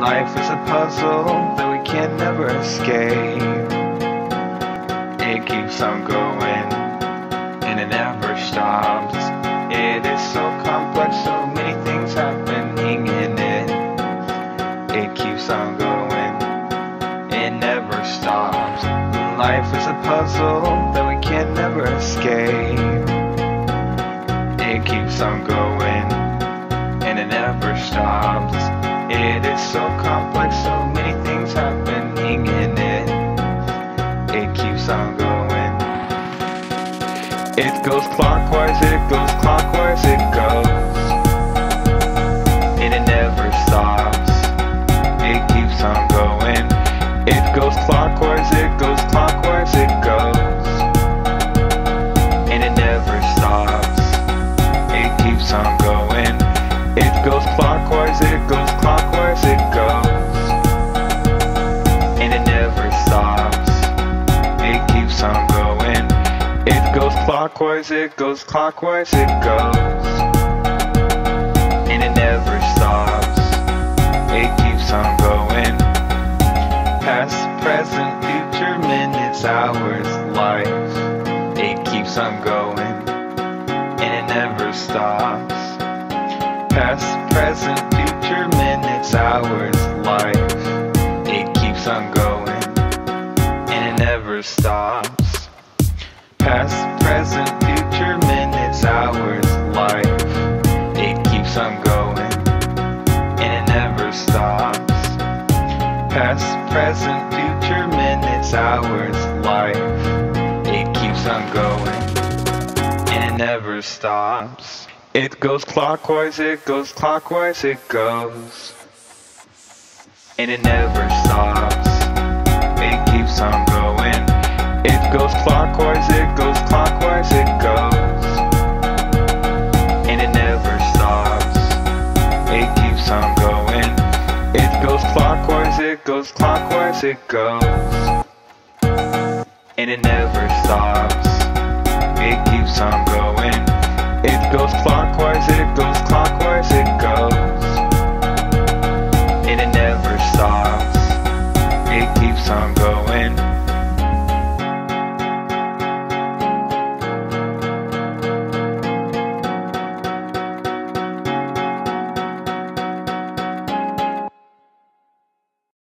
Life is a puzzle that we can never escape. It keeps on going and it never stops. It is so complex, so many things happening in it. It keeps on going, it never stops. Life is a puzzle that we can never escape. It keeps on going so complex, so many things happening in it. It keeps on going. It goes clockwise, it goes clockwise, it goes. And it never stops. It keeps on going. It goes clockwise, it goes clockwise, it goes. And it never stops. It keeps on going. It goes clockwise, it goes clockwise, it goes clockwise, it goes. And it never stops. It keeps on going. Past, present, future, minutes, hours, life. It keeps on going. And it never stops. Past, present, future, minutes, hours, life. It keeps on going. And it never stops. Past, present, future, minutes, hours, life. It keeps on going. And it never stops. Past, present, future, minutes, hours, life. It keeps on going. And it never stops. It goes clockwise, it goes clockwise, it goes. And it never stops. It keeps on. It goes clockwise, it goes clockwise, it goes. And it never stops. It keeps on going. It goes clockwise, it goes clockwise, it goes. And it never stops. It keeps on going. It goes clockwise,